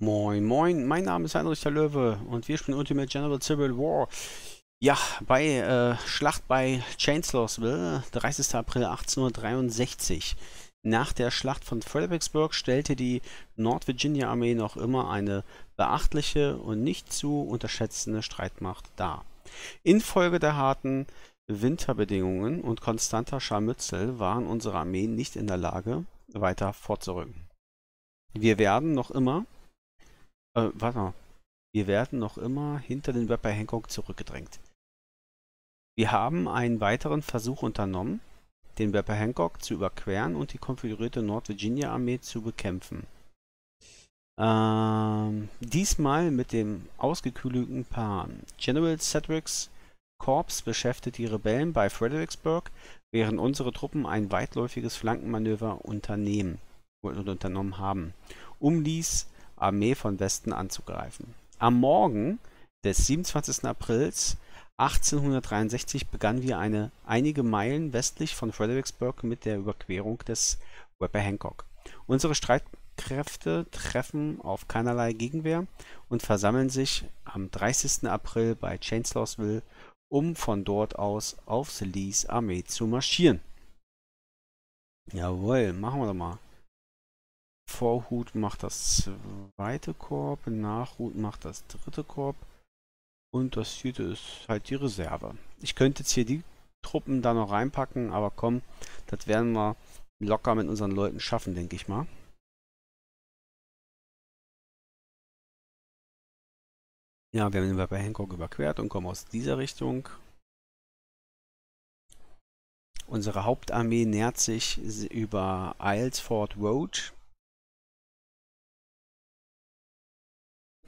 Moin, moin, mein Name ist Heinrich der Löwe und wir spielen Ultimate General Civil War. Ja, bei äh, Schlacht bei Chancellorsville, 30. April 1863. Nach der Schlacht von Fredericksburg stellte die Nord-Virginia-Armee noch immer eine beachtliche und nicht zu unterschätzende Streitmacht dar. Infolge der harten Winterbedingungen und konstanter Scharmützel waren unsere Armeen nicht in der Lage, weiter vorzurücken. Wir werden noch immer äh, warte mal. Wir werden noch immer hinter den Rapper Hancock zurückgedrängt. Wir haben einen weiteren Versuch unternommen, den Rapper Hancock zu überqueren und die konföderierte Nord-Virginia-Armee zu bekämpfen. Ähm, diesmal mit dem ausgekühlten Paar. General Cedric's Korps beschäftigt die Rebellen bei Fredericksburg, während unsere Truppen ein weitläufiges Flankenmanöver unternehmen oder unternommen haben, um dies Armee von Westen anzugreifen. Am Morgen des 27. Aprils 1863 begannen wir eine einige Meilen westlich von Fredericksburg mit der Überquerung des Rappahannock. Unsere Streitkräfte treffen auf keinerlei Gegenwehr und versammeln sich am 30. April bei Chancellorsville, um von dort aus auf Lees Armee zu marschieren. Jawohl, machen wir doch mal. Vorhut macht das zweite Korb, Nachhut macht das dritte Korb und das vierte ist halt die Reserve. Ich könnte jetzt hier die Truppen da noch reinpacken, aber komm, das werden wir locker mit unseren Leuten schaffen, denke ich mal. Ja, wir haben den bei Hancock überquert und kommen aus dieser Richtung. Unsere Hauptarmee nähert sich über Aylesford Road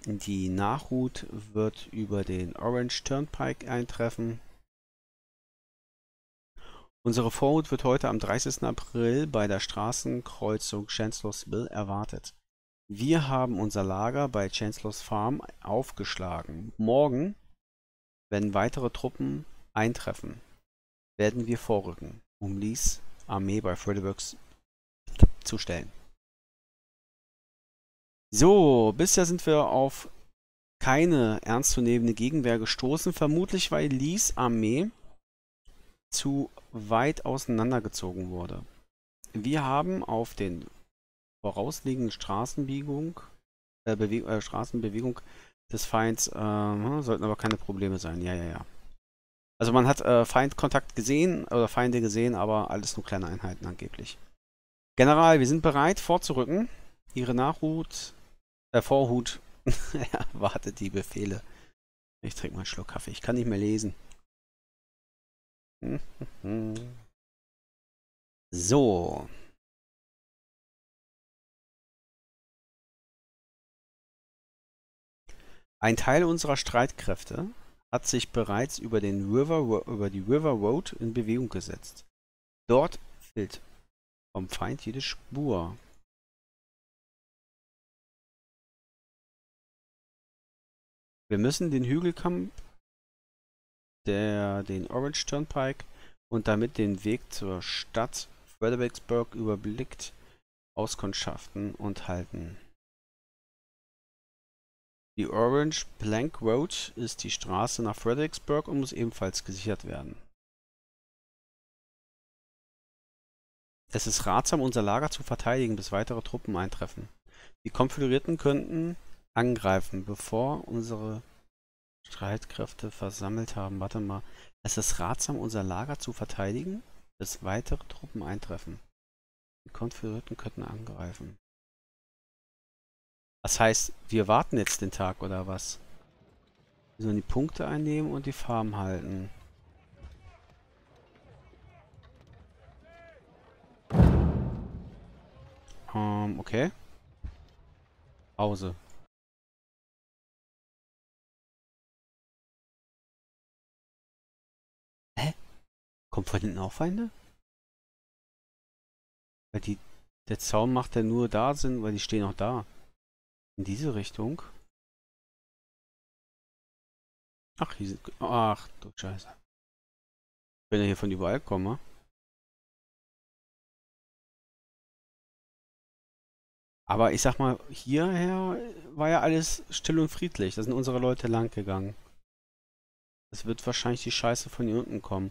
Die Nachhut wird über den Orange Turnpike eintreffen. Unsere Vorhut wird heute am 30. April bei der Straßenkreuzung Chancellorsville erwartet. Wir haben unser Lager bei Chancellors Farm aufgeschlagen. Morgen, wenn weitere Truppen eintreffen, werden wir vorrücken, um Lees Armee bei Fredericksburg zu stellen. So, bisher sind wir auf keine ernstzunehmende Gegenwehr gestoßen, vermutlich weil Lees Armee zu weit auseinandergezogen wurde. Wir haben auf den vorausliegenden Straßenbiegung, äh, äh, Straßenbewegung des Feinds, äh, hm, sollten aber keine Probleme sein. Ja, ja, ja. Also man hat äh, Feindkontakt gesehen oder Feinde gesehen, aber alles nur kleine Einheiten angeblich. General, wir sind bereit vorzurücken. Ihre Nachhut äh, Vorhut erwartet die Befehle. Ich trinke mal einen Schluck Kaffee. Ich kann nicht mehr lesen. So. Ein Teil unserer Streitkräfte hat sich bereits über, den River, über die River Road in Bewegung gesetzt. Dort fehlt vom Feind jede Spur. Wir müssen den Hügelkamm, der den Orange Turnpike und damit den Weg zur Stadt Fredericksburg überblickt, auskundschaften und halten. Die Orange Plank Road ist die Straße nach Fredericksburg und muss ebenfalls gesichert werden. Es ist ratsam, unser Lager zu verteidigen, bis weitere Truppen eintreffen. Die Konföderierten könnten angreifen, bevor unsere Streitkräfte versammelt haben. Warte mal. Es ist ratsam, unser Lager zu verteidigen, bis weitere Truppen eintreffen. Die Konföderierten könnten angreifen. Das heißt, wir warten jetzt den Tag oder was? Wir sollen die Punkte einnehmen und die Farm halten. Ähm, okay. Pause. Kommt von hinten auch Feinde? Weil die, der Zaun macht ja nur da Sinn, weil die stehen auch da. In diese Richtung. Ach, hier sind, ach du Scheiße. Wenn er hier von überall komme. Aber ich sag mal, hierher war ja alles still und friedlich. Da sind unsere Leute lang gegangen. Es wird wahrscheinlich die Scheiße von hier unten kommen.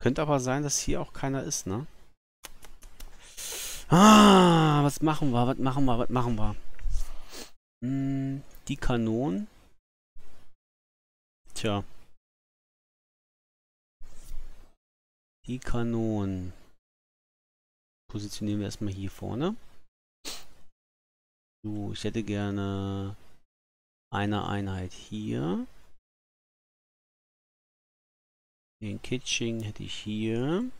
Könnte aber sein, dass hier auch keiner ist, ne? Ah, was machen wir, was machen wir, was machen wir? Hm, die Kanonen. Tja. Die Kanonen. Positionieren wir erstmal hier vorne. So, ich hätte gerne eine Einheit hier. Den Kitching hätte ich hier.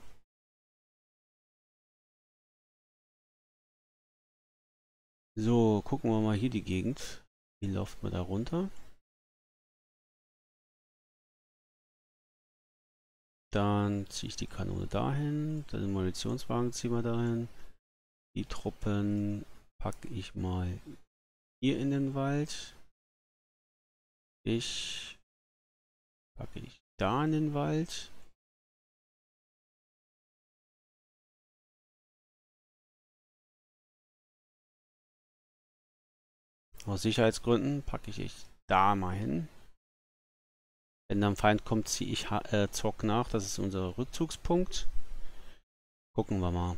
So, gucken wir mal hier die Gegend. Wie läuft man da runter? Dann ziehe ich die Kanone dahin. Den Munitionswagen ziehen wir dahin. Die Truppen packe ich mal hier in den Wald. Ich packe ich in den Wald. Aus Sicherheitsgründen packe ich ich da mal hin. Wenn dann Feind kommt, ziehe ich äh, Zock nach. Das ist unser Rückzugspunkt. Gucken wir mal.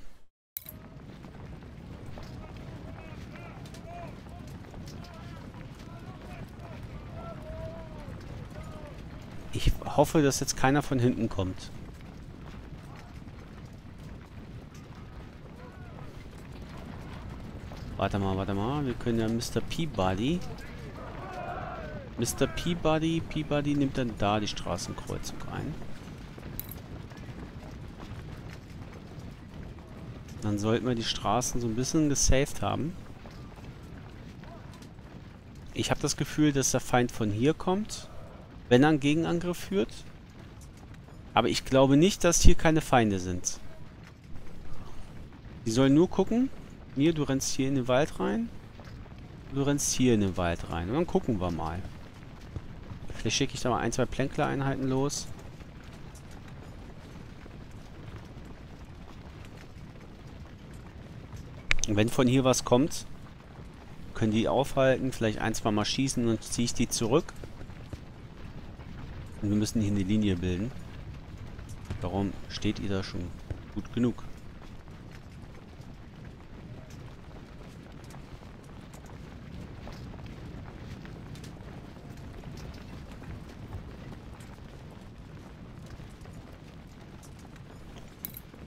Ich hoffe, dass jetzt keiner von hinten kommt. Warte mal, warte mal. Wir können ja Mr. Peabody Mr. Peabody, Peabody nimmt dann da die Straßenkreuzung ein. Dann sollten wir die Straßen so ein bisschen gesaved haben. Ich habe das Gefühl, dass der Feind von hier kommt, wenn er einen Gegenangriff führt. Aber ich glaube nicht, dass hier keine Feinde sind. Die sollen nur gucken. Mir, du rennst hier in den Wald rein. Du rennst hier in den Wald rein. Und dann gucken wir mal. Vielleicht schicke ich da mal ein, zwei Plänkler-Einheiten los. Und wenn von hier was kommt, können die aufhalten, vielleicht ein, zwei Mal schießen und ziehe ich die zurück. Und wir müssen hier eine Linie bilden. Darum steht ihr da schon gut genug.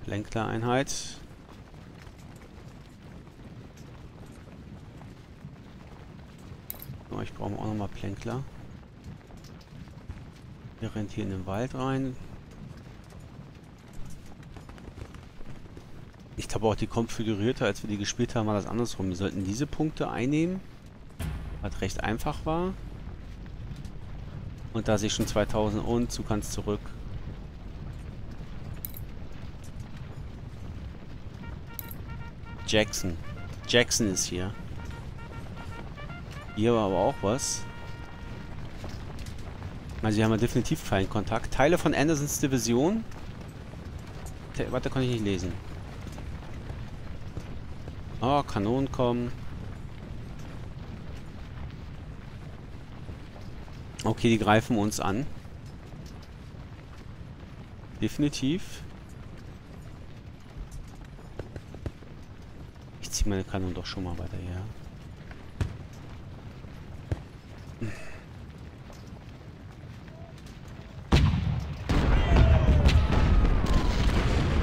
Lenkler-Einheit. Oh, ich brauche auch nochmal Plänkler. Der rennt hier in den Wald rein. Ich glaube auch die konfigurierte, als wir die gespielt haben, war das andersrum. Wir sollten diese Punkte einnehmen, was recht einfach war. Und da sehe ich schon 2000 und du kannst zurück. Jackson. Jackson ist hier. Hier war aber auch was. Also hier haben wir definitiv keinen Kontakt. Teile von Andersons Division. Te warte, kann ich nicht lesen. Oh, Kanonen kommen. Okay, die greifen uns an. Definitiv. ziehe meine Kanone doch schon mal weiter her.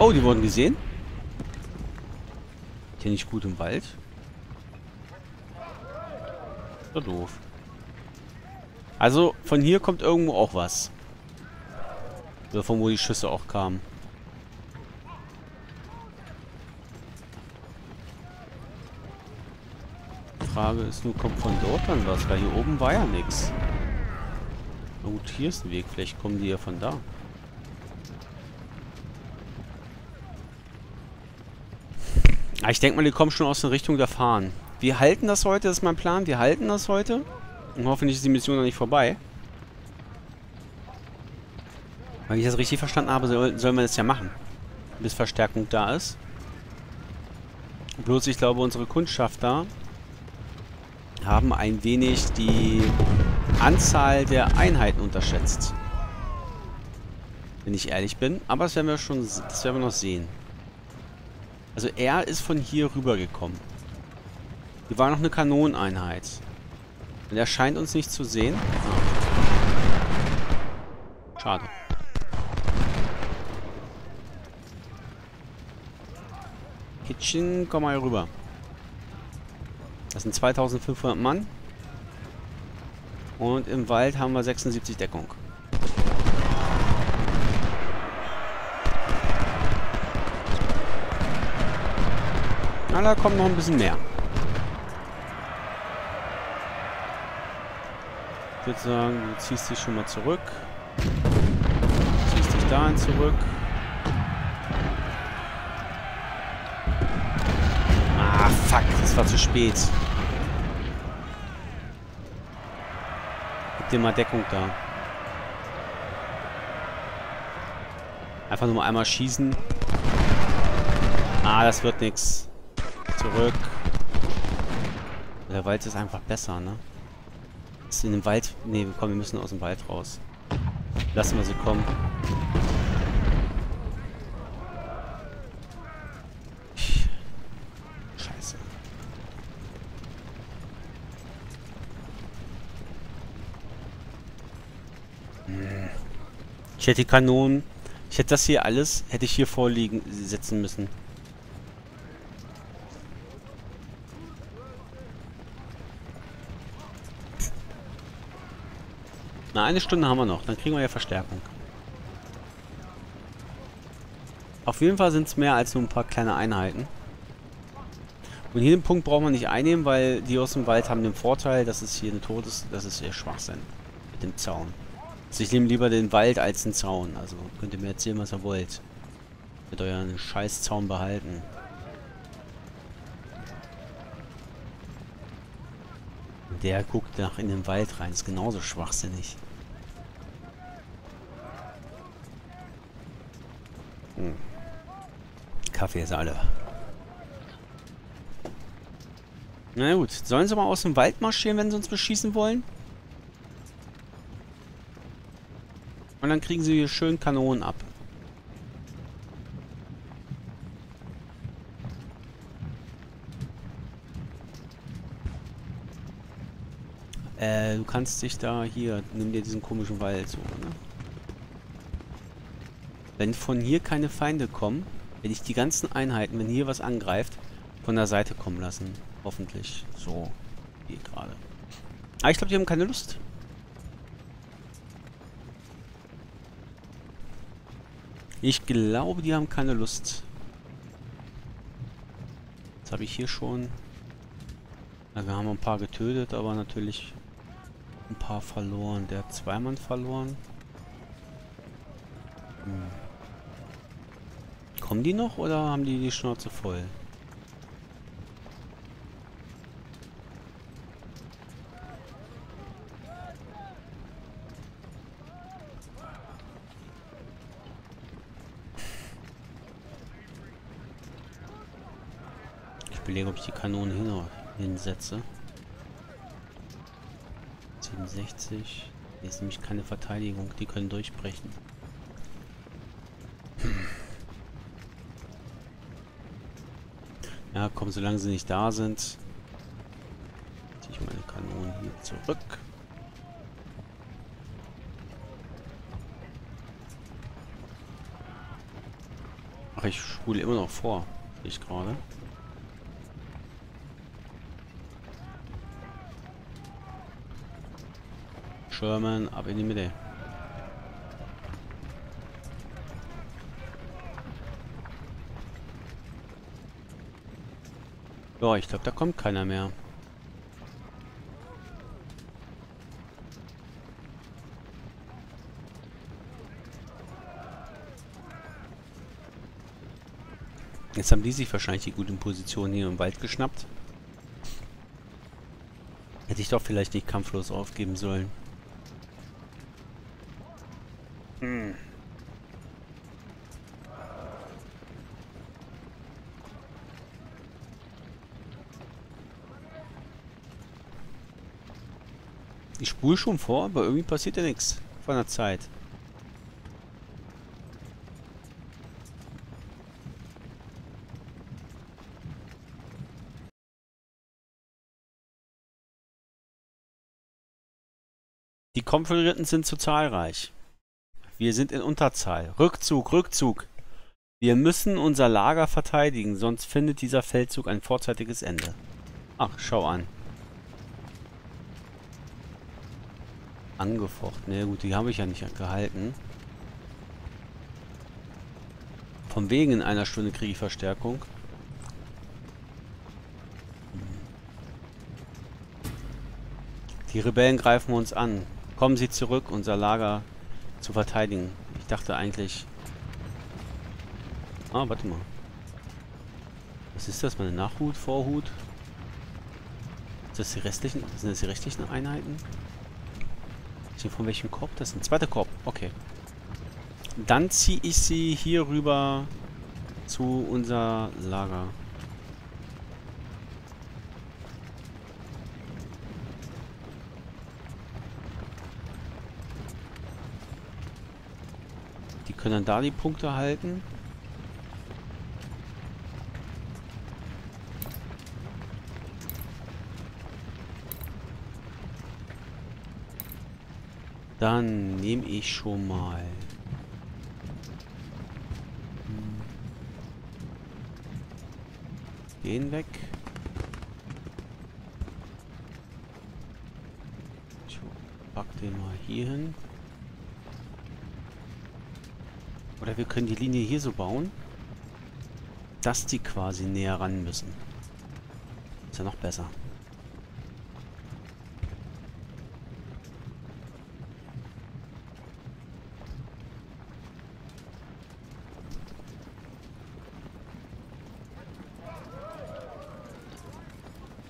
Oh, die wurden gesehen. Hier nicht gut im Wald. So doof. Also, von hier kommt irgendwo auch was. Oder von wo die Schüsse auch kamen. Frage ist nur, kommt von dort dann was? Weil hier oben war ja nichts. Na gut, hier ist ein Weg. Vielleicht kommen die ja von da. Ah, ich denke mal, die kommen schon aus der Richtung der Fahren. Wir halten das heute, das ist mein Plan. Wir halten das heute. Und hoffentlich ist die Mission noch nicht vorbei. Weil ich das richtig verstanden habe, soll, soll man das ja machen. Bis Verstärkung da ist. Bloß ich glaube, unsere Kundschaft da haben ein wenig die Anzahl der Einheiten unterschätzt. Wenn ich ehrlich bin. Aber das werden wir schon das werden wir noch sehen. Also er ist von hier rüber gekommen. Hier war noch eine Kanoneneinheit. Und er scheint uns nicht zu sehen. Ah. Schade. Kitchen, komm mal hier rüber. Das sind 2500 Mann. Und im Wald haben wir 76 Deckung. Na, da kommt noch ein bisschen mehr. Ich würde sagen, du ziehst dich schon mal zurück. Ziehst dich dahin zurück. Ah, fuck. Das war zu spät. Gib dir mal Deckung da. Einfach nur mal einmal schießen. Ah, das wird nichts. Zurück. Der Wald ist einfach besser, ne? Ist in den Wald... Ne, komm, wir müssen aus dem Wald raus. Lassen wir sie kommen. Scheiße. Ich hätte die Kanonen... Ich hätte das hier alles... Hätte ich hier vorliegen setzen müssen. Na, eine Stunde haben wir noch. Dann kriegen wir ja Verstärkung. Auf jeden Fall sind es mehr als nur ein paar kleine Einheiten. Und hier den Punkt brauchen wir nicht einnehmen, weil die aus dem Wald haben den Vorteil, dass es hier eine Todes... Das ist ihr Schwachsinn. Mit dem Zaun. Also ich nehme lieber den Wald als den Zaun. Also könnt ihr mir erzählen, was ihr wollt. Mit euren Scheißzaun behalten. Der guckt nach in den Wald rein. Ist genauso schwachsinnig. Hm. Kaffee ist alle. Na gut. Sollen sie mal aus dem Wald marschieren, wenn sie uns beschießen wollen? Und dann kriegen sie hier schön Kanonen ab. Äh, du kannst dich da hier, nimm dir diesen komischen Wald so, ne? Wenn von hier keine Feinde kommen, werde ich die ganzen Einheiten, wenn hier was angreift, von der Seite kommen lassen. Hoffentlich. So. Hier gerade. Ah, ich glaube, die haben keine Lust. Ich glaube, die haben keine Lust. Jetzt habe ich hier schon... Ja, wir haben ein paar getötet, aber natürlich ein paar verloren. Der hat zwei Mann verloren. Hm. Kommen die noch oder haben die die Schnauze voll? Ich überlege, ob ich die Kanonen hin hinsetze. 67. Hier ist nämlich keine Verteidigung. Die können durchbrechen. Ja, komm, solange sie nicht da sind, ziehe ich meine Kanonen hier zurück. Ach, ich spule immer noch vor, sehe ich gerade. Sherman, ab in die Mitte. Ja, ich glaube, da kommt keiner mehr. Jetzt haben die sich wahrscheinlich die guten Positionen hier im Wald geschnappt. Hätte ich doch vielleicht nicht kampflos aufgeben sollen. Ich spule schon vor, aber irgendwie passiert ja nichts von der Zeit. Die Konföderierten sind zu zahlreich. Wir sind in Unterzahl. Rückzug, Rückzug. Wir müssen unser Lager verteidigen, sonst findet dieser Feldzug ein vorzeitiges Ende. Ach, schau an. Angefochten. Na ja, gut, die habe ich ja nicht gehalten. Von wegen in einer Stunde kriege ich Verstärkung. Die Rebellen greifen uns an. Kommen Sie zurück, unser Lager zu verteidigen. Ich dachte eigentlich... Ah, warte mal. Was ist das? Meine Nachhut, Vorhut? Sind das die restlichen, sind das die restlichen Einheiten? Sind von welchem Korb das ist? Ein zweiter Korb. Okay. Dann ziehe ich sie hier rüber zu unser Lager. Können dann da die Punkte halten. Dann nehme ich schon mal. Den weg. Ich pack den mal hier hin. Oder wir können die Linie hier so bauen, dass die quasi näher ran müssen. Ist ja noch besser.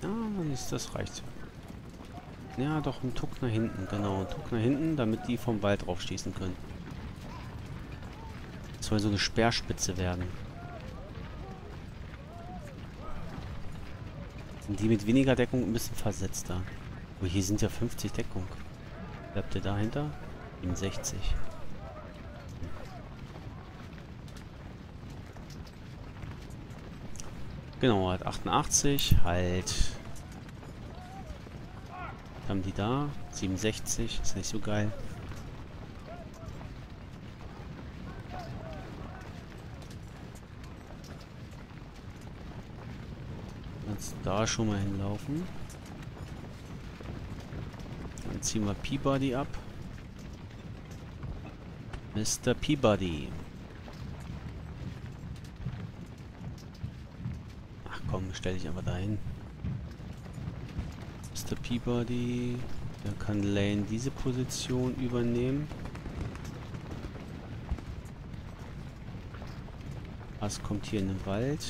Ja, dann ist das reicht. Ja, doch, ein Tuck nach hinten, genau. Ein Tuck nach hinten, damit die vom Wald drauf schießen können soll so eine Speerspitze werden. Sind die mit weniger Deckung ein bisschen versetzter. Aber hier sind ja 50 Deckung. Bleibt ihr dahinter? 67. Genau, hat 88, halt. Haben die da? 67, ist nicht so geil. da schon mal hinlaufen. Dann ziehen wir Peabody ab. Mr. Peabody. Ach komm, stell dich einfach dahin. Peabody. Dann kann Lane diese Position übernehmen. Was kommt hier in den Wald?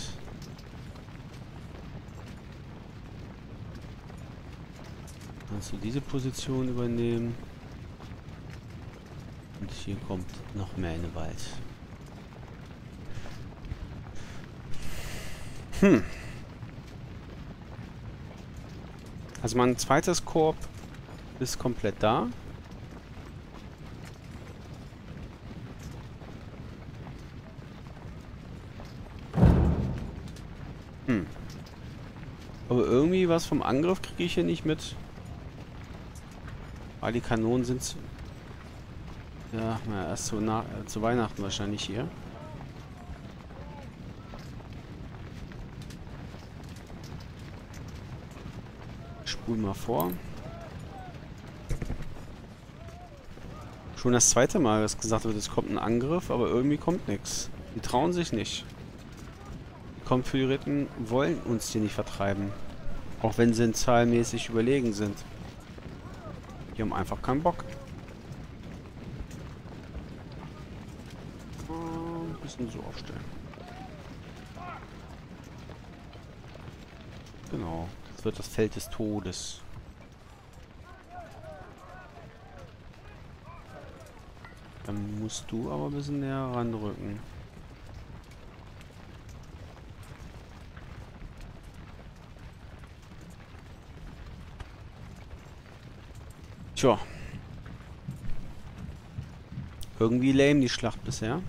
Kannst du diese Position übernehmen. Und hier kommt noch mehr in den Wald. Hm. Also mein zweites Korb ist komplett da. Hm. Aber irgendwie was vom Angriff kriege ich hier nicht mit. Weil die Kanonen sind zu, ja, na, erst zu, nach, äh, zu Weihnachten wahrscheinlich hier. Spul mal vor. Schon das zweite Mal, dass gesagt wird, es kommt ein Angriff, aber irgendwie kommt nichts. Die trauen sich nicht. Die Konföderierten wollen uns hier nicht vertreiben. Auch wenn sie zahlenmäßig überlegen sind. Die haben einfach keinen Bock. Ein bisschen so aufstellen. Genau. Wird das Feld des Todes. Dann musst du aber ein bisschen näher ranrücken. Tja. Irgendwie lame die Schlacht bisher.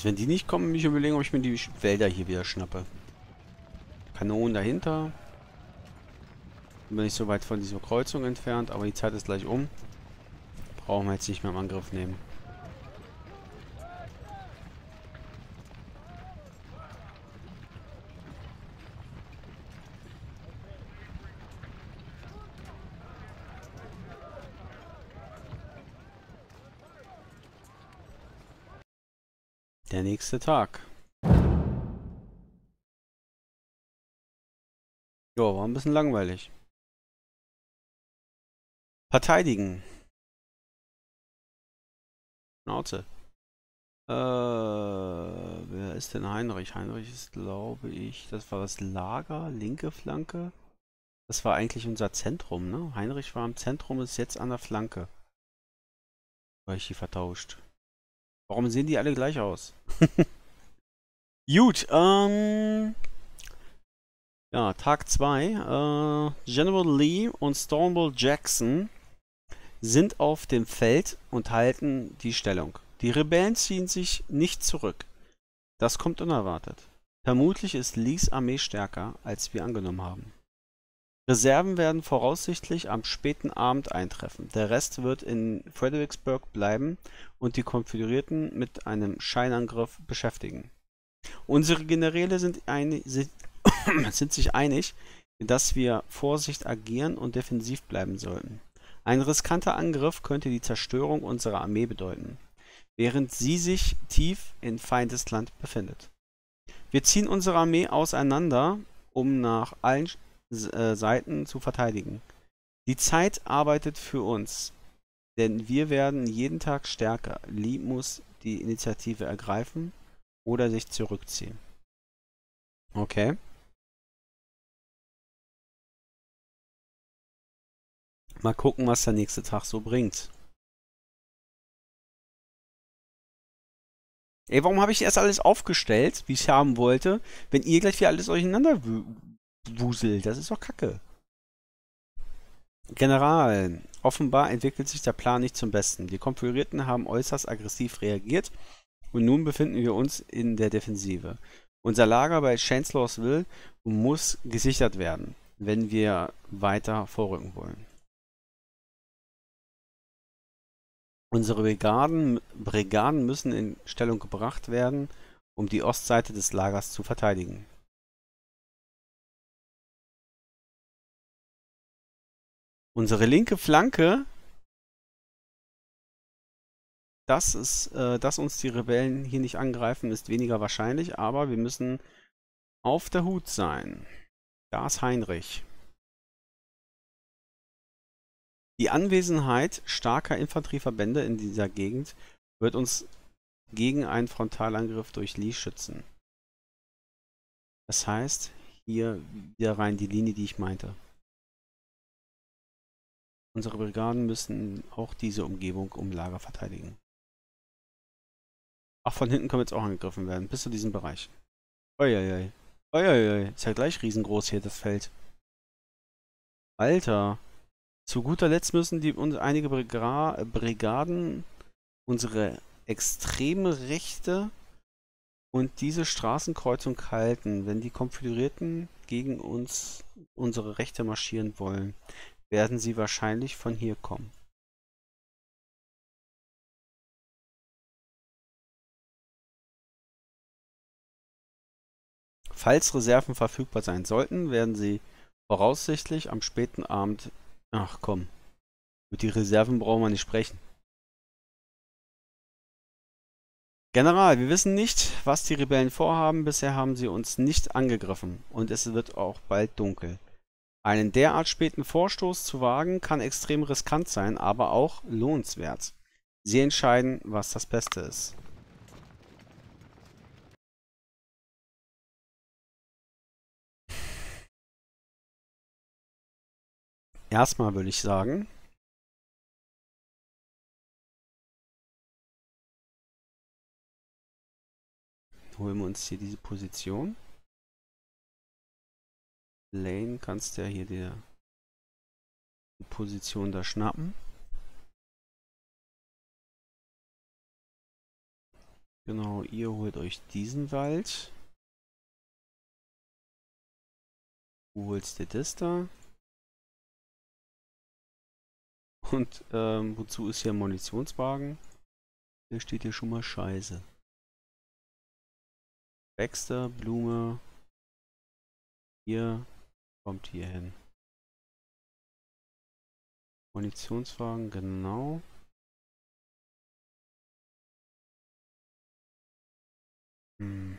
Also wenn die nicht kommen, muss ich überlegen, ob ich mir die Wälder hier wieder schnappe. Kanonen dahinter. Bin nicht so weit von dieser Kreuzung entfernt, aber die Zeit ist gleich um. Brauchen wir jetzt nicht mehr im Angriff nehmen. Der nächste Tag. Jo, war ein bisschen langweilig. Verteidigen. Schnauze. Äh, wer ist denn Heinrich? Heinrich ist, glaube ich, das war das Lager, linke Flanke. Das war eigentlich unser Zentrum, ne? Heinrich war im Zentrum, ist jetzt an der Flanke. War ich hier vertauscht. Warum sehen die alle gleich aus? Gut, ähm... Ja, Tag 2. Äh, General Lee und Stonewall Jackson sind auf dem Feld und halten die Stellung. Die Rebellen ziehen sich nicht zurück. Das kommt unerwartet. Vermutlich ist Lees Armee stärker, als wir angenommen haben. Reserven werden voraussichtlich am späten Abend eintreffen. Der Rest wird in Fredericksburg bleiben und die Konföderierten mit einem Scheinangriff beschäftigen. Unsere Generäle sind, einig, sind, sind sich einig, dass wir Vorsicht agieren und defensiv bleiben sollten. Ein riskanter Angriff könnte die Zerstörung unserer Armee bedeuten, während sie sich tief in Feindesland befindet. Wir ziehen unsere Armee auseinander, um nach allen äh, Seiten zu verteidigen. Die Zeit arbeitet für uns, denn wir werden jeden Tag stärker. Lee muss die Initiative ergreifen oder sich zurückziehen. Okay. Mal gucken, was der nächste Tag so bringt. Ey, warum habe ich erst alles aufgestellt, wie ich haben wollte, wenn ihr gleich wieder alles durcheinander Wusel, das ist doch Kacke. General, offenbar entwickelt sich der Plan nicht zum Besten. Die Konföderierten haben äußerst aggressiv reagiert und nun befinden wir uns in der Defensive. Unser Lager bei Chancellorsville muss gesichert werden, wenn wir weiter vorrücken wollen. Unsere Brigaden, Brigaden müssen in Stellung gebracht werden, um die Ostseite des Lagers zu verteidigen. Unsere linke Flanke, dass, es, äh, dass uns die Rebellen hier nicht angreifen, ist weniger wahrscheinlich, aber wir müssen auf der Hut sein. Da ist Heinrich. Die Anwesenheit starker Infanterieverbände in dieser Gegend wird uns gegen einen Frontalangriff durch Lee schützen. Das heißt, hier wieder rein die Linie, die ich meinte. Unsere Brigaden müssen auch diese Umgebung um Lager verteidigen. Ach, von hinten können wir jetzt auch angegriffen werden, bis zu diesem Bereich. Uiuiui. Uiuiui. Ist ja gleich riesengroß hier, das Feld. Alter. Zu guter Letzt müssen die uns einige Briga Brigaden unsere extreme Rechte und diese Straßenkreuzung halten, wenn die Konföderierten gegen uns unsere Rechte marschieren wollen werden sie wahrscheinlich von hier kommen. Falls Reserven verfügbar sein sollten, werden sie voraussichtlich am späten Abend... Ach komm, mit die Reserven brauchen wir nicht sprechen. General, wir wissen nicht, was die Rebellen vorhaben. Bisher haben sie uns nicht angegriffen und es wird auch bald dunkel. Einen derart späten Vorstoß zu wagen, kann extrem riskant sein, aber auch lohnenswert. Sie entscheiden, was das Beste ist. Erstmal würde ich sagen, holen wir uns hier diese Position. Lane kannst ja hier die, Position da schnappen. Genau, ihr holt euch diesen Wald. Du holst dir das da. Und ähm, wozu ist hier ein Munitionswagen? Der steht hier schon mal scheiße. Baxter, Blume. Hier kommt hier hin. Munitionswagen, genau. Hm.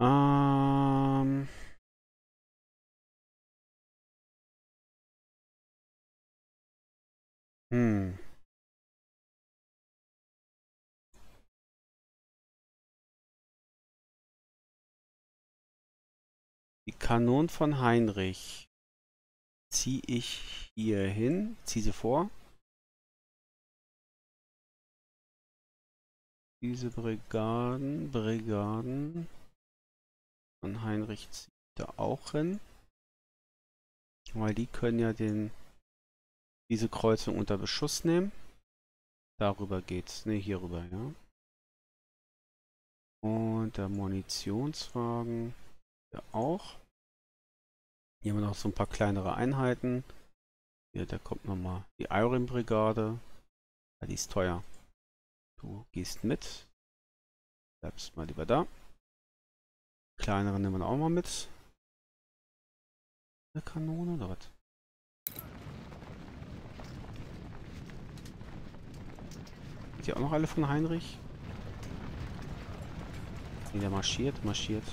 Ähm. Hm. Die Kanonen von Heinrich ziehe ich hier hin, ziehe sie vor. Diese Brigaden, Brigaden von Heinrich ziehe ich da auch hin. Weil die können ja den diese Kreuzung unter Beschuss nehmen. Darüber geht's. Ne, hier rüber, ja. Und der Munitionswagen ja auch. Hier haben wir noch so ein paar kleinere Einheiten. Hier, da kommt nochmal die Iron Brigade. Ja, die ist teuer. Du gehst mit. Bleibst mal lieber da. Kleinere nehmen wir auch mal mit. Eine Kanone oder was? Die auch noch alle von Heinrich? Nee, der marschiert, marschiert.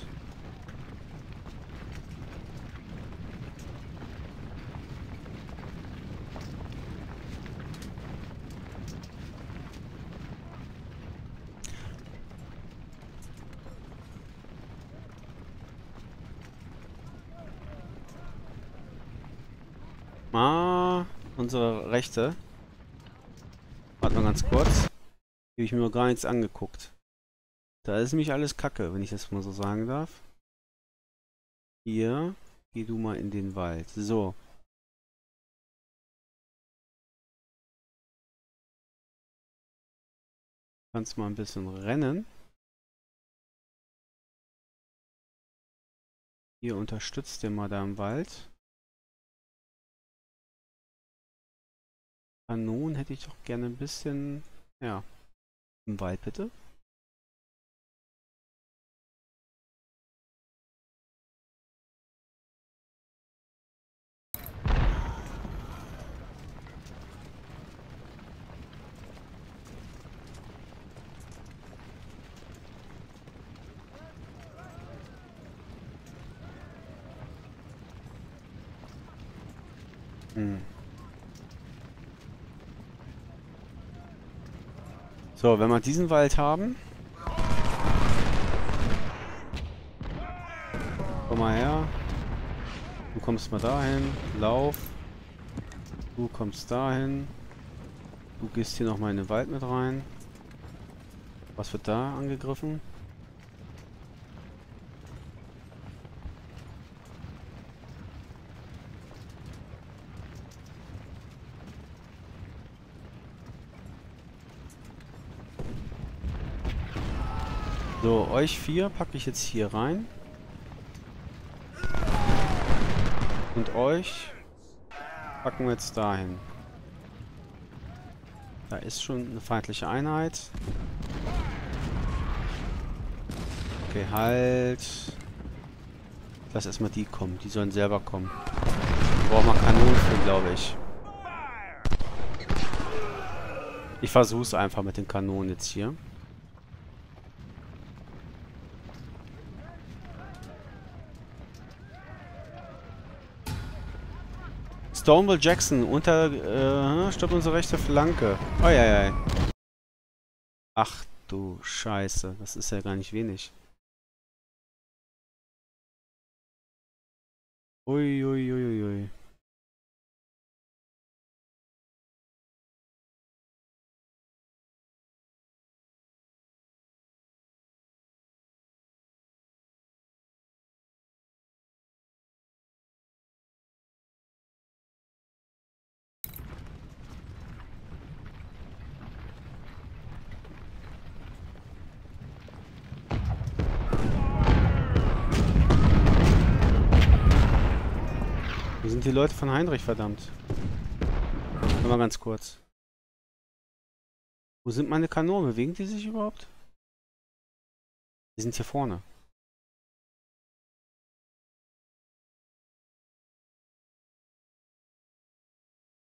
Ah, unsere Rechte. Warte mal ganz kurz. Habe ich mir noch gar nichts angeguckt. Da ist nämlich alles Kacke, wenn ich das mal so sagen darf. Hier, geh du mal in den Wald. So. Kannst mal ein bisschen rennen. Hier unterstützt ihr mal da im Wald. Kanonen hätte ich doch gerne ein bisschen, ja, im Wald bitte. Hm. So, wenn wir diesen Wald haben. Komm mal her. Du kommst mal dahin. Lauf. Du kommst dahin. Du gehst hier nochmal in den Wald mit rein. Was wird da angegriffen? So, euch vier packe ich jetzt hier rein. Und euch packen wir jetzt dahin. Da ist schon eine feindliche Einheit. Okay, halt. Lass erstmal die kommen. Die sollen selber kommen. Brauchen wir Kanonen für, glaube ich. Ich versuche es einfach mit den Kanonen jetzt hier. Stonewall Jackson unter... Äh, stoppt unsere rechte Flanke. Ja. Ach du Scheiße. Das ist ja gar nicht wenig. Uiuiuiui. Ui, ui, ui. Sind die Leute von Heinrich, verdammt? Mal ganz kurz. Wo sind meine Kanonen? Bewegen die sich überhaupt? Die sind hier vorne.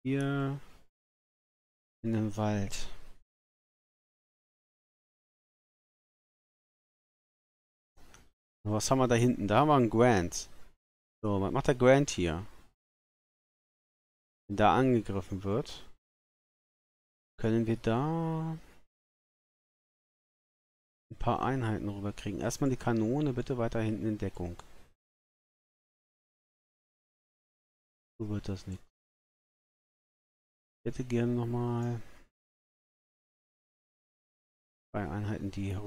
Hier in dem Wald. Was haben wir da hinten? Da haben wir einen Grant. So, was macht der Grant hier? Da angegriffen wird, können wir da ein paar Einheiten rüberkriegen. Erstmal die Kanone bitte weiter hinten in Deckung. So wird das nicht. Ich hätte gerne nochmal zwei Einheiten, die hier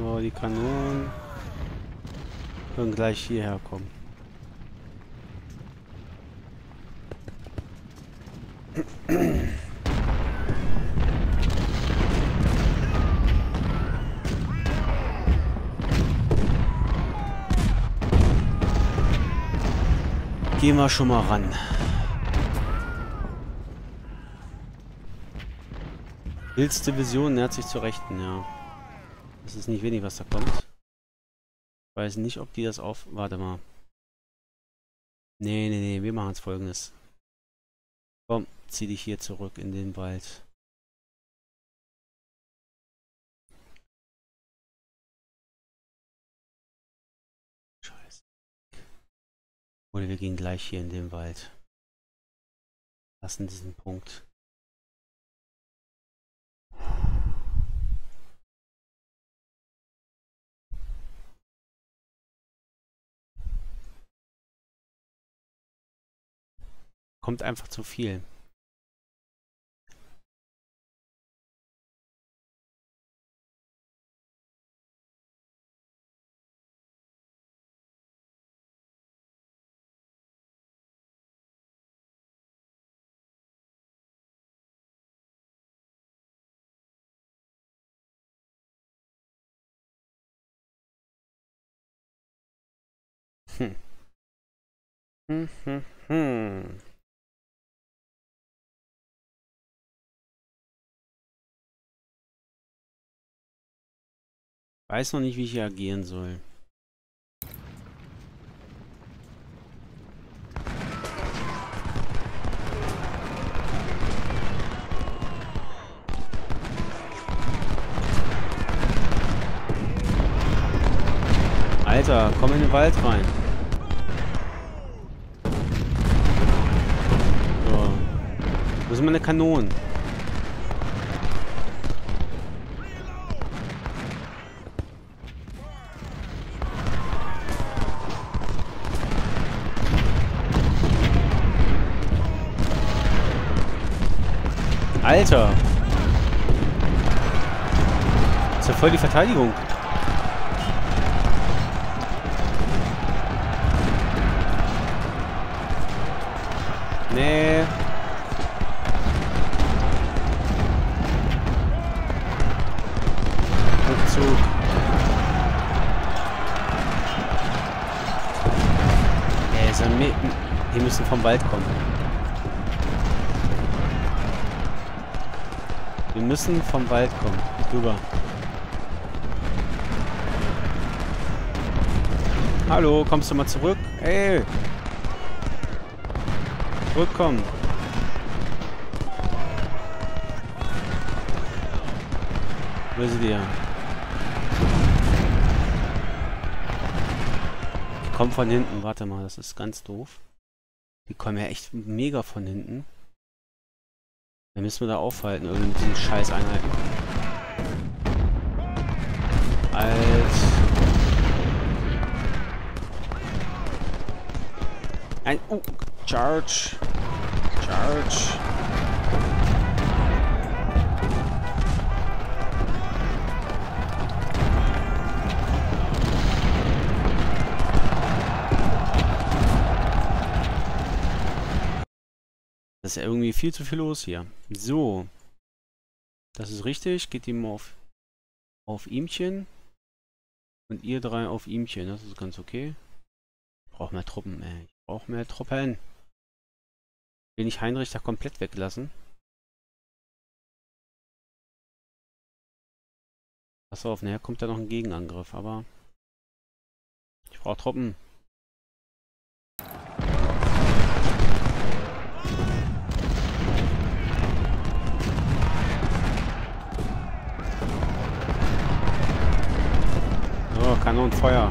So, die Kanonen können gleich hierher kommen. Gehen wir schon mal ran. Pilzdivision nähert sich zur Rechten, ja. Das ist nicht wenig, was da kommt. Weiß nicht, ob die das auf... Warte mal. Nee, nee, nee, wir machen es folgendes. Komm, zieh dich hier zurück in den Wald. Scheiße. Oder wir gehen gleich hier in den Wald. Lassen diesen Punkt. Kommt einfach zu viel. Hm. Hm, hm, Weiß noch nicht, wie ich hier agieren soll. Alter, komm in den Wald rein. So. Wo sind meine Kanonen? Alter. Das ist ja voll die Verteidigung. Nee. Rückzug. Ey, die müssen vom Wald kommen. Wir müssen vom Wald kommen. Rüber. Hallo, kommst du mal zurück? Ey! Zurückkommen. Wo ist die? Die kommen von hinten. Warte mal, das ist ganz doof. Die kommen ja echt mega von hinten. Dann müssen wir da aufhalten, irgendwie mit diesen scheiß Einheiten. Alt. Ein. Oh, Charge. Charge. Ist irgendwie viel zu viel los hier. So. Das ist richtig. Geht ihm auf, auf ihmchen. Und ihr drei auf ihmchen. Das ist ganz okay. Ich brauche mehr Truppen, ey. Ich brauche mehr Truppen. Will ich Heinrich da komplett weglassen? Pass auf, nachher kommt da noch ein Gegenangriff, aber ich brauche Truppen. Kanonenfeuer.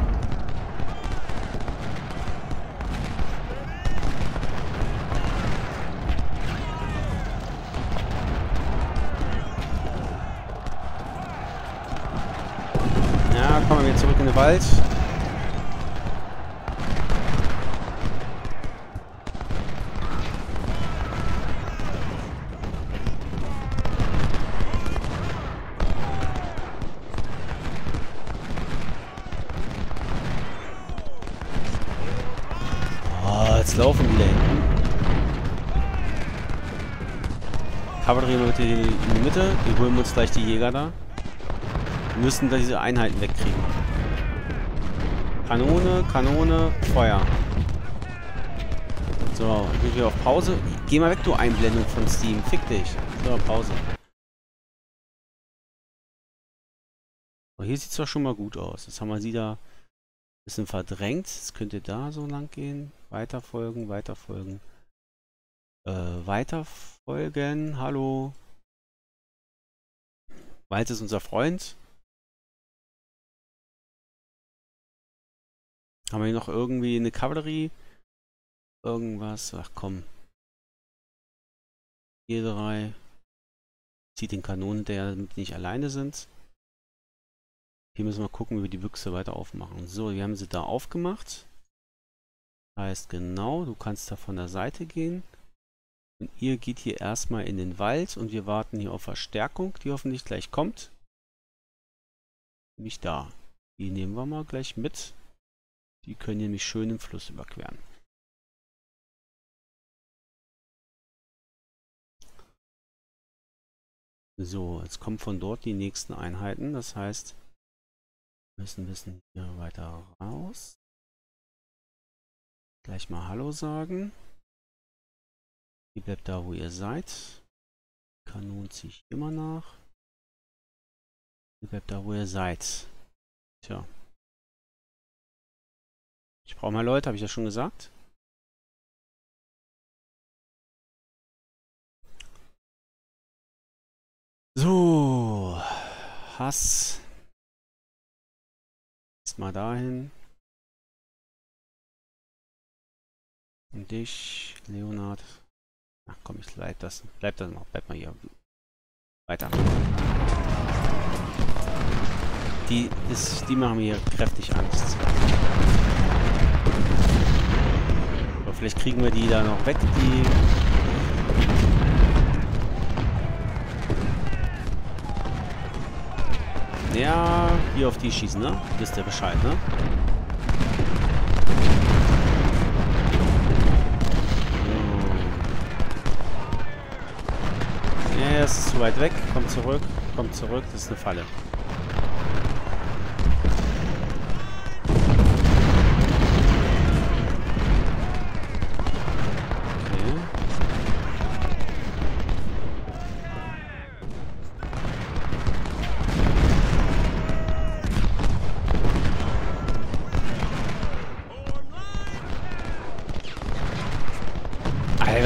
Ja, kommen wir zurück in den Wald. Mitte. Wir holen uns gleich die Jäger da. Wir müssen diese Einheiten wegkriegen. Kanone, Kanone, Feuer. So, gehen wir auf Pause. Geh mal weg, du Einblendung von Steam. Fick dich. So, Pause. Aber hier sieht es doch schon mal gut aus. Jetzt haben wir sie da ein bisschen verdrängt. Es könnte da so lang gehen. Weiterfolgen, weiterfolgen. Äh, weiterfolgen, hallo. Wald ist unser Freund. Haben wir hier noch irgendwie eine Kavallerie? Irgendwas? Ach komm. Hier drei. Zieht den Kanonen, der damit nicht alleine sind. Hier müssen wir gucken, wie wir die Büchse weiter aufmachen. So, wir haben sie da aufgemacht. Heißt genau, du kannst da von der Seite gehen. Und ihr geht hier erstmal in den Wald und wir warten hier auf Verstärkung, die hoffentlich gleich kommt. Nämlich da. Die nehmen wir mal gleich mit. Die können nämlich schön im Fluss überqueren. So, jetzt kommen von dort die nächsten Einheiten. Das heißt, wir müssen ein bisschen hier weiter raus. Gleich mal Hallo sagen. Ihr bleibt da, wo ihr seid. Kanonen ziehe ich immer nach. Ihr bleibt da, wo ihr seid. Tja. Ich brauche mal Leute, habe ich ja schon gesagt. So. Hass. Jetzt mal dahin. Und dich, Leonard. Ach komm, ich bleib das. Bleib das mal. Bleib mal hier. Weiter. Die ist. Die machen mir kräftig Angst. Aber vielleicht kriegen wir die da noch weg, die. Ja, hier auf die schießen, ne? Wisst ihr Bescheid, ne? Ja, es ist zu weit weg. Kommt zurück. Kommt zurück. Das ist eine Falle.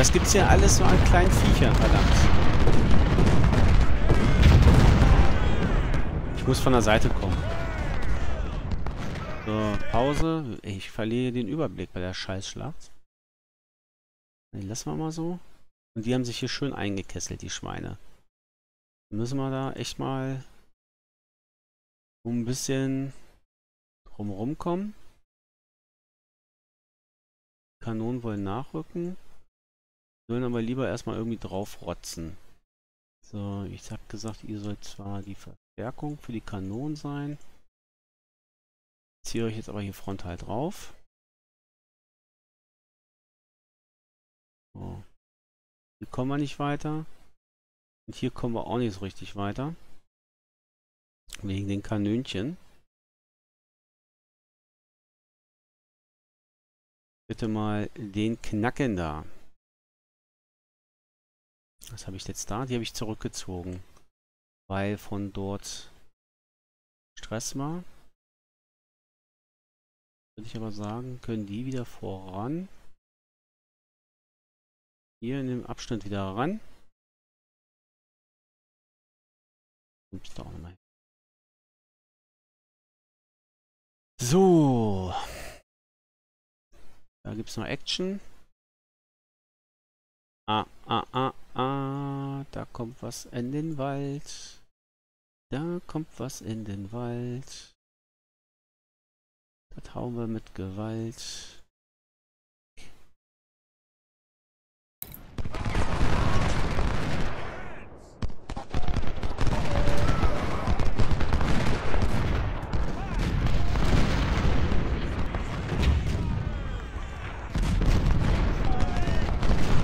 was gibt's hier alles so an kleinen Viechern, verdammt? Ich muss von der Seite kommen. So, Pause. Ich verliere den Überblick bei der Scheißschlacht. Den lassen wir mal so. Und die haben sich hier schön eingekesselt, die Schweine. müssen wir da echt mal ein bisschen drumherum kommen. Kanonen wollen nachrücken. Sollen aber lieber erstmal irgendwie drauf rotzen. So, ich habe gesagt, ihr sollt zwar die Verstärkung für die Kanonen sein. Ziehe euch jetzt aber hier frontal drauf. So. Hier kommen wir nicht weiter. Und hier kommen wir auch nicht so richtig weiter. Wegen den Kanönchen. Bitte mal den Knacken da. Was habe ich jetzt da? Die habe ich zurückgezogen. Weil von dort Stress war. Würde ich aber sagen, können die wieder voran. Hier in dem Abstand wieder ran. Ups, da auch nochmal. So. Da gibt es noch Action. Ah, ah, ah, ah. Da kommt was in den Wald. Da kommt was in den Wald. Das hauen wir mit Gewalt.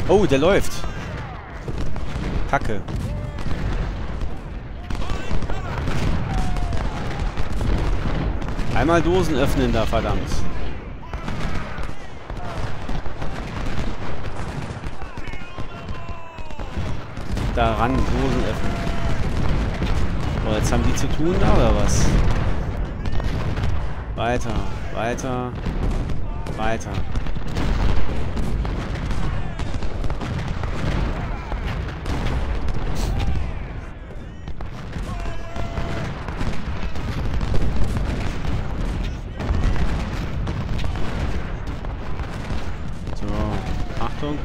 Oh, der läuft. Kacke. Einmal Dosen öffnen da, verdammt. Da ran, Dosen öffnen. So, jetzt haben die zu tun da, oder was? Weiter, weiter, weiter.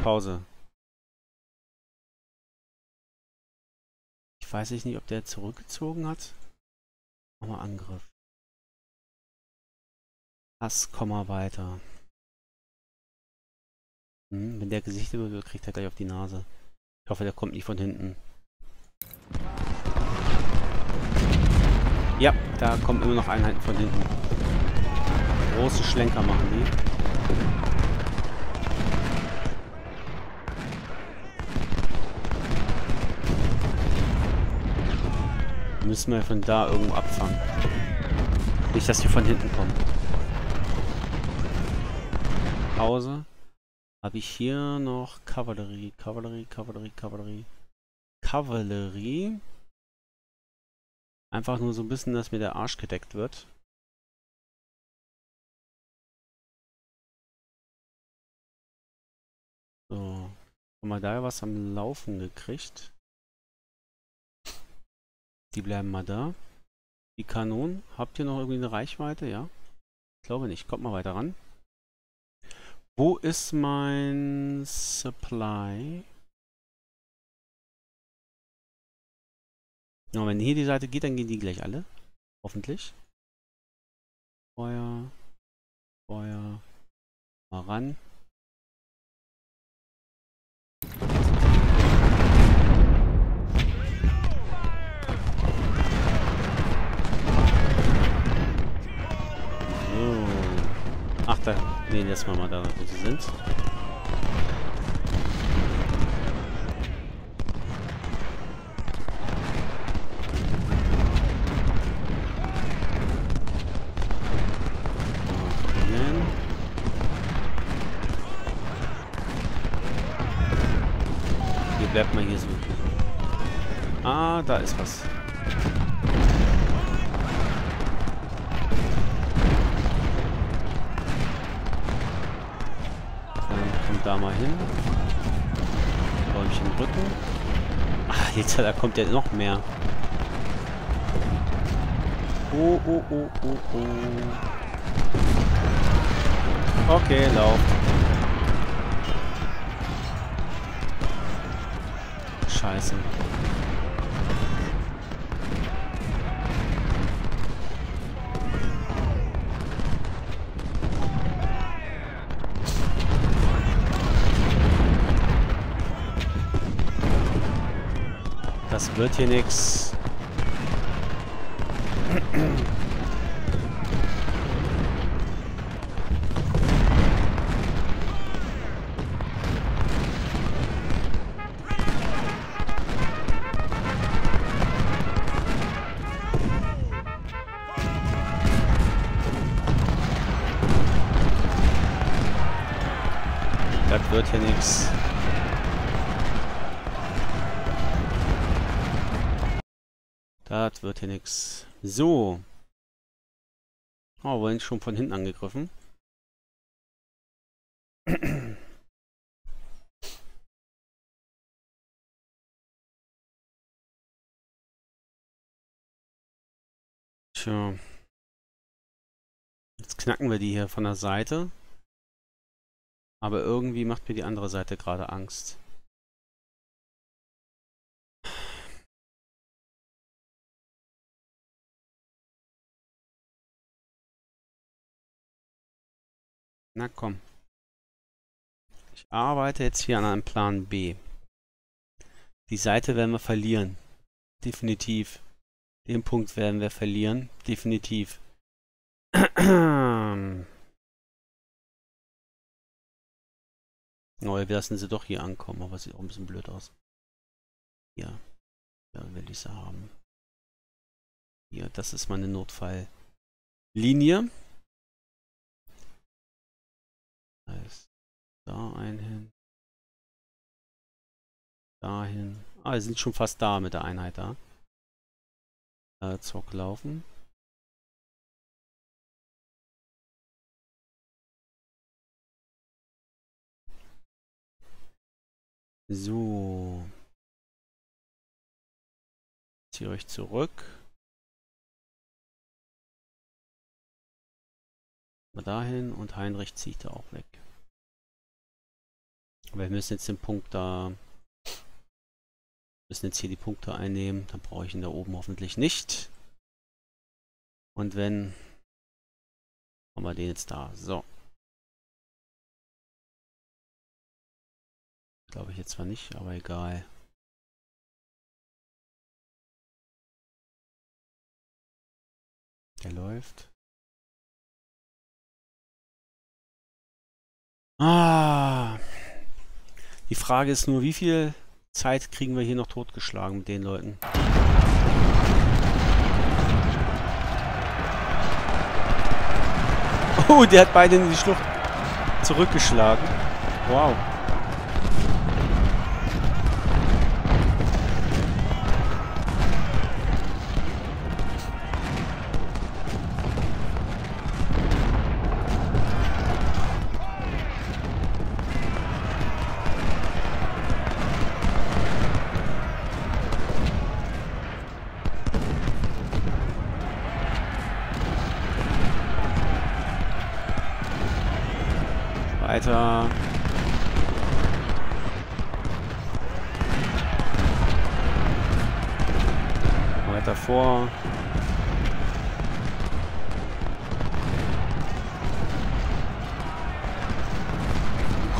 Pause. Ich weiß nicht, ob der zurückgezogen hat. Nochmal Angriff. Hass, Komma weiter. Hm, wenn der gesichtet wird, kriegt er gleich auf die Nase. Ich hoffe, der kommt nicht von hinten. Ja, da kommen immer noch Einheiten von hinten. Große Schlenker machen die. Müssen wir von da irgendwo abfangen. Nicht, dass die von hinten kommen. Pause. Habe ich hier noch Kavallerie, Kavallerie, Kavallerie, Kavallerie. Kavallerie. Einfach nur so ein bisschen, dass mir der Arsch gedeckt wird. So. Haben wir da was am Laufen gekriegt? Die bleiben mal da. Die Kanonen, habt ihr noch irgendwie eine Reichweite? Ja? Ich glaube nicht. Kommt mal weiter ran. Wo ist mein Supply? Ja, wenn hier die Seite geht, dann gehen die gleich alle. Hoffentlich. Feuer. Feuer. Mal ran. Ach, da. Nee, lassen wir mal da, wo sie sind. Hier bleibt mal hier so. Ah, da ist was. da mal hin. Däumchen drücken. Ach, jetzt da kommt ja noch mehr. Oh, oh, oh, oh, oh. Okay, lauf. Scheiße. Wird hier nichts. Wird hier nichts. So. Oh, wollen schon von hinten angegriffen. Tja. Jetzt knacken wir die hier von der Seite. Aber irgendwie macht mir die andere Seite gerade Angst. Na komm. Ich arbeite jetzt hier an einem Plan B. Die Seite werden wir verlieren. Definitiv. Den Punkt werden wir verlieren. Definitiv. Oh, wir lassen sie doch hier ankommen, aber sieht auch ein bisschen blöd aus. Hier. Da will ich sie haben. Hier, das ist meine Notfalllinie. Da ein hin. Dahin. Ah, wir sind schon fast da mit der Einheit da. Äh, Zock laufen. So. Ziehe euch zurück. Dahin und Heinrich zieht da auch weg. Aber wir müssen jetzt den Punkt da... müssen jetzt hier die Punkte einnehmen. Dann brauche ich ihn da oben hoffentlich nicht. Und wenn... haben wir den jetzt da. So. Glaube ich jetzt zwar nicht, aber egal. Der läuft. Ah. Die Frage ist nur, wie viel Zeit kriegen wir hier noch totgeschlagen mit den Leuten? Oh, der hat beide in die Schlucht zurückgeschlagen. Wow.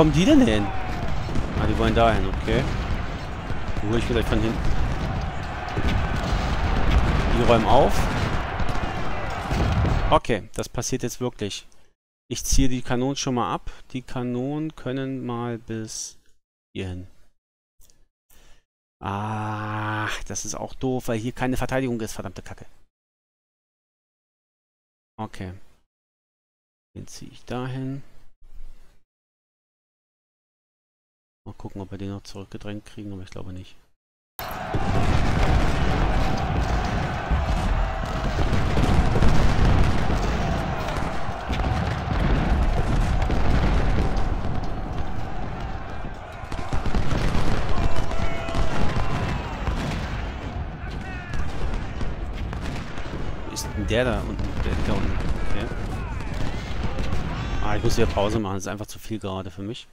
Kommen die denn hin? Ah, die wollen dahin, okay. Wo hole ich vielleicht von hinten? Die räumen auf. Okay, das passiert jetzt wirklich. Ich ziehe die Kanonen schon mal ab. Die Kanonen können mal bis hierhin. Ah, das ist auch doof, weil hier keine Verteidigung ist, verdammte Kacke. Okay. Den ziehe ich dahin. Mal gucken, ob wir den noch zurückgedrängt kriegen, aber ich glaube nicht. der da unten? Der da unten. Okay. Ah, ich muss wieder Pause machen. Das ist einfach zu viel gerade für mich.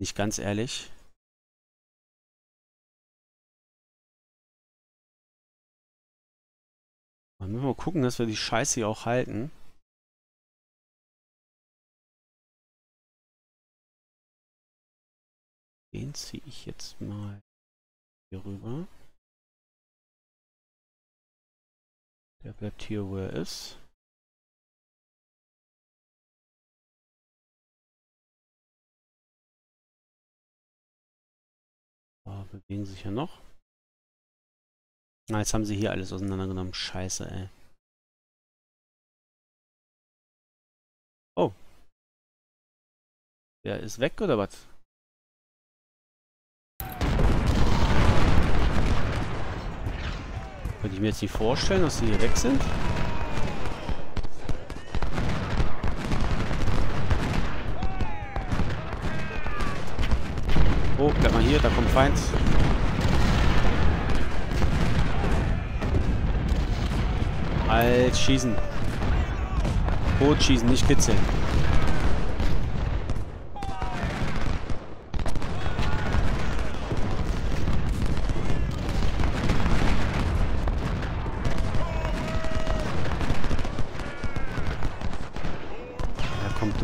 Nicht ganz ehrlich. Dann müssen wir gucken, dass wir die Scheiße hier auch halten. Den ziehe ich jetzt mal hier rüber. Der bleibt hier, wo er ist. Oh, bewegen sich ja noch. Na, jetzt haben sie hier alles auseinandergenommen. Scheiße, ey. Oh. Der ist weg, oder was? Könnte ich mir jetzt nicht vorstellen, dass sie hier weg sind. Oh, bleib mal hier, da kommt Feind. Halt, schießen. Boot schießen, nicht kitzeln.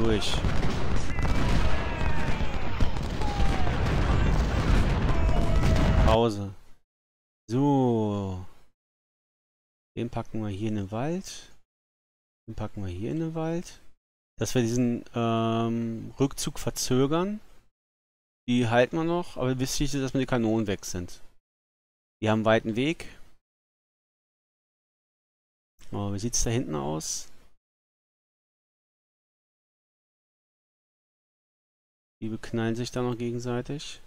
durch. Pause. So. Den packen wir hier in den Wald. Den packen wir hier in den Wald. Dass wir diesen ähm, Rückzug verzögern. Die halten wir noch, aber wichtig ist, dass wir die Kanonen weg sind. Die haben einen weiten Weg. Oh, wie sieht es da hinten aus? Die beknallen sich da noch gegenseitig.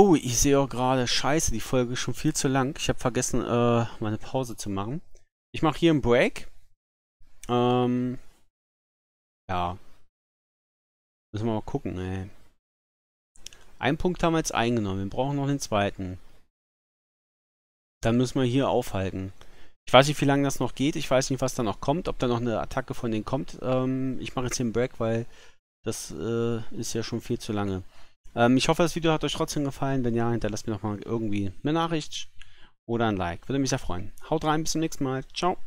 Oh, ich sehe auch gerade, scheiße, die Folge ist schon viel zu lang. Ich habe vergessen, äh, meine Pause zu machen. Ich mache hier einen Break. Ähm, ja. Müssen wir mal gucken, ey. Einen Punkt haben wir jetzt eingenommen. Wir brauchen noch den zweiten. Dann müssen wir hier aufhalten. Ich weiß nicht, wie lange das noch geht. Ich weiß nicht, was da noch kommt, ob da noch eine Attacke von denen kommt. Ähm, ich mache jetzt den Break, weil das äh, ist ja schon viel zu lange. Ähm, ich hoffe, das Video hat euch trotzdem gefallen. Wenn ja, hinterlasst mir noch mal irgendwie eine Nachricht oder ein Like. Würde mich sehr freuen. Haut rein, bis zum nächsten Mal. Ciao.